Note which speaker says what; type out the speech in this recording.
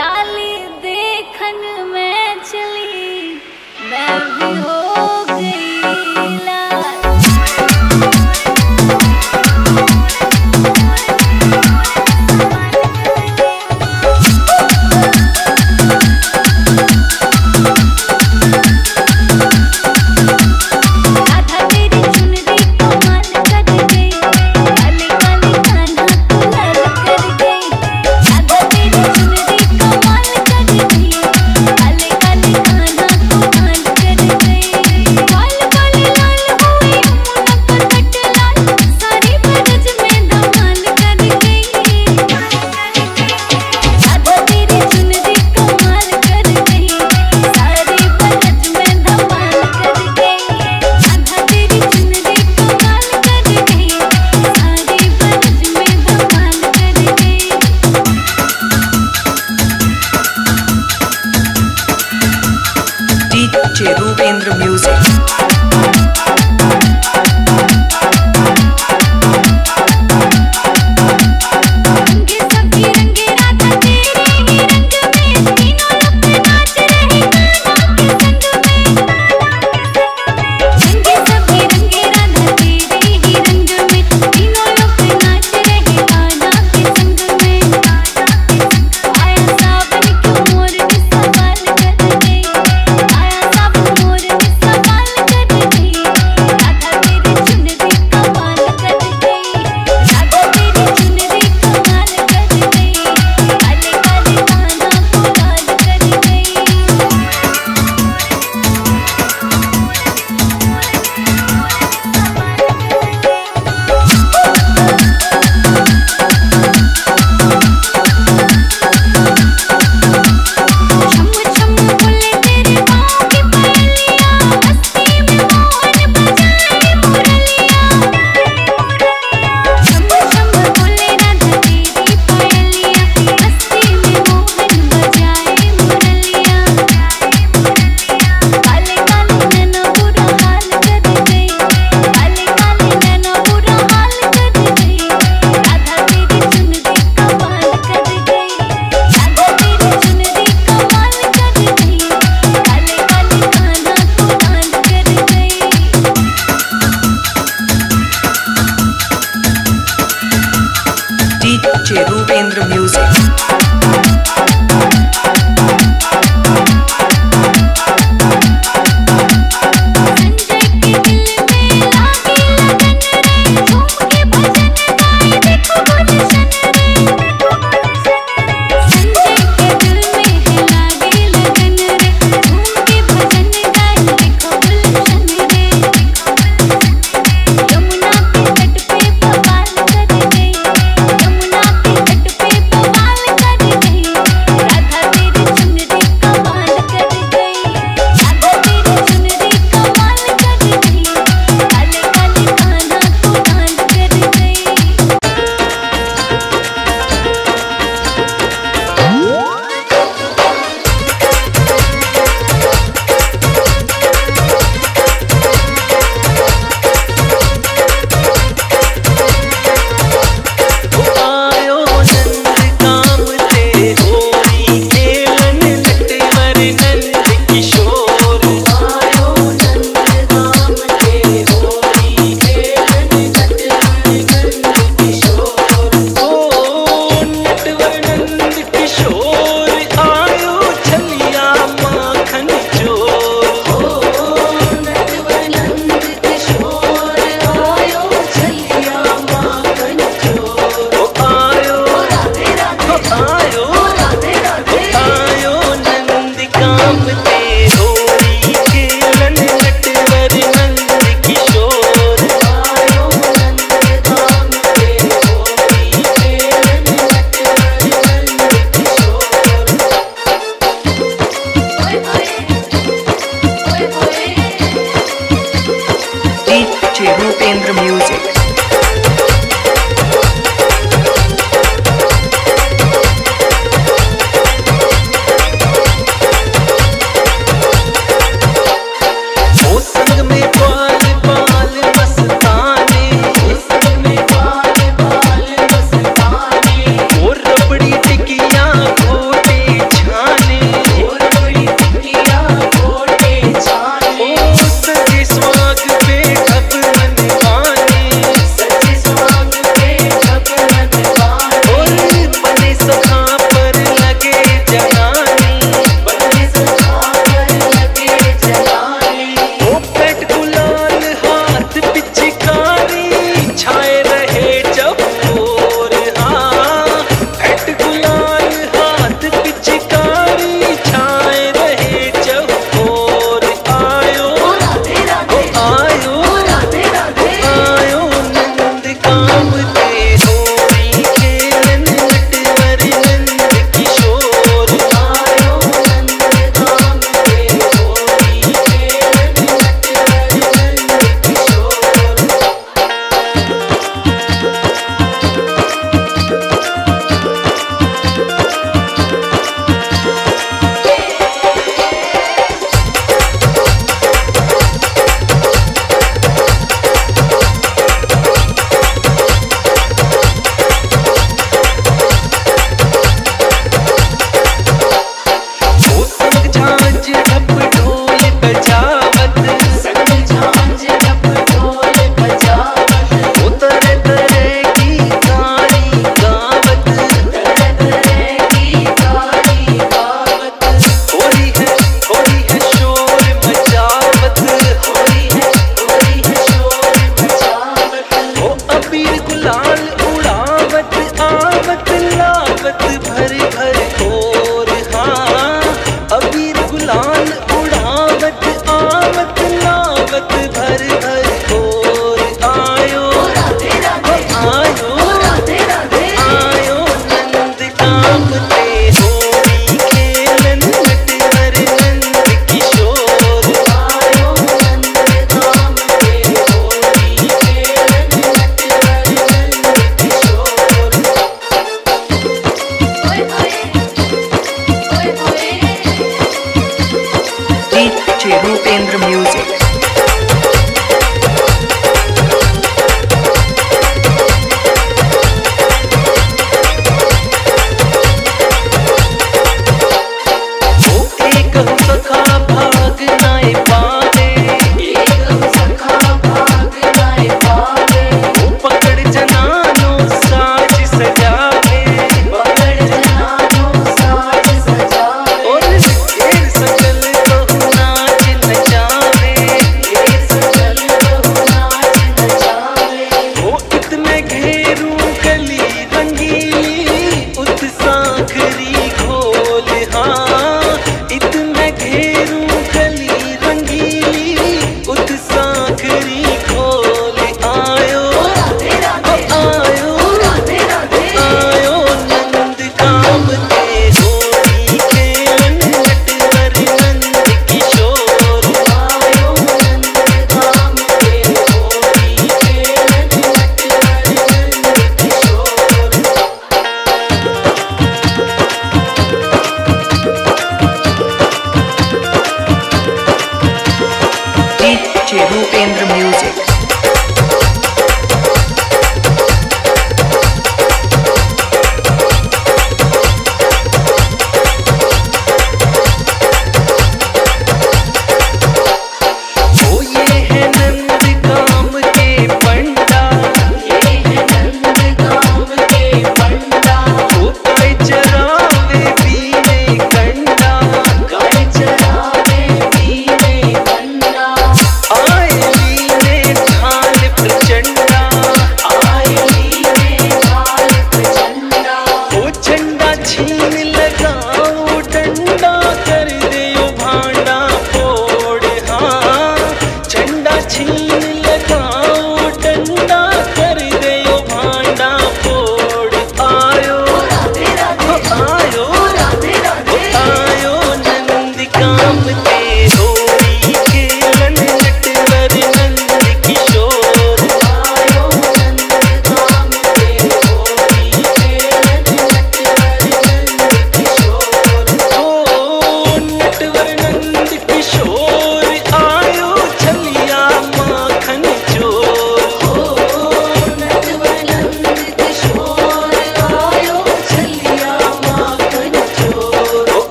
Speaker 1: लाली देखन में